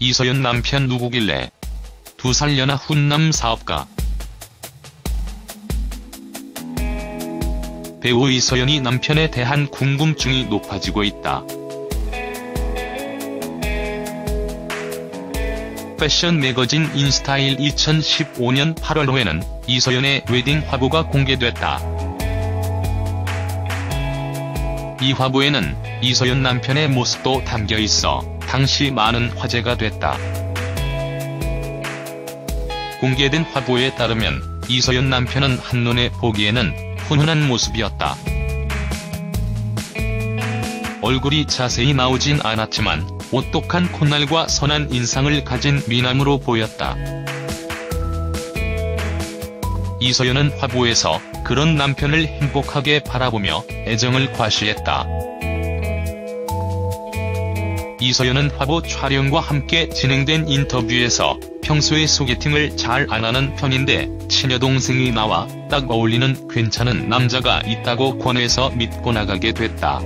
이서연 남편 누구길래. 두 살 연하 훈남 사업가. 배우 이서연이 남편에 대한 궁금증이 높아지고 있다. 패션 매거진 인스타일 2015년 8월호에는 이서연의 웨딩 화보가 공개됐다. 이 화보에는 이서연 남편의 모습도 담겨 있어 당시 많은 화제가 됐다. 공개된 화보에 따르면 이서연 남편은 한눈에 보기에는 훈훈한 모습이었다. 얼굴이 자세히 나오진 않았지만 오똑한 콧날과 선한 인상을 가진 미남으로 보였다. 이서연은 화보에서 그런 남편을 행복하게 바라보며 애정을 과시했다. 이서연은 화보 촬영과 함께 진행된 인터뷰에서 평소에 소개팅을 잘 안 하는 편인데 친여동생이 나와 딱 어울리는 괜찮은 남자가 있다고 권해서 믿고 나가게 됐다.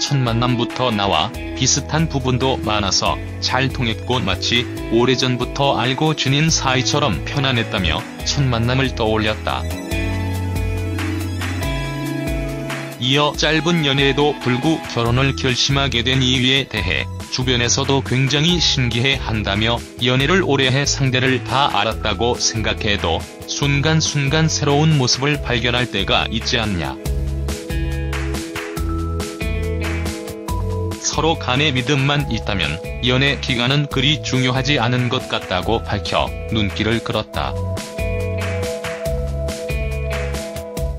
첫 만남부터 나와 비슷한 부분도 많아서 잘 통했고 마치 오래전부터 알고 지닌 사이처럼 편안했다며 첫 만남을 떠올렸다. 이어 짧은 연애에도 불구 결혼을 결심하게 된 이유에 대해 주변에서도 굉장히 신기해 한다며 연애를 오래 해 상대를 다 알았다고 생각해도 순간순간 새로운 모습을 발견할 때가 있지 않냐. 서로 간의 믿음만 있다면 연애 기간은 그리 중요하지 않은 것 같다고 밝혀 눈길을 끌었다.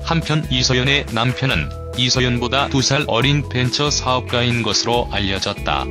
한편 이서연의 남편은 이서연보다 두 살 어린 벤처 사업가인 것으로 알려졌다.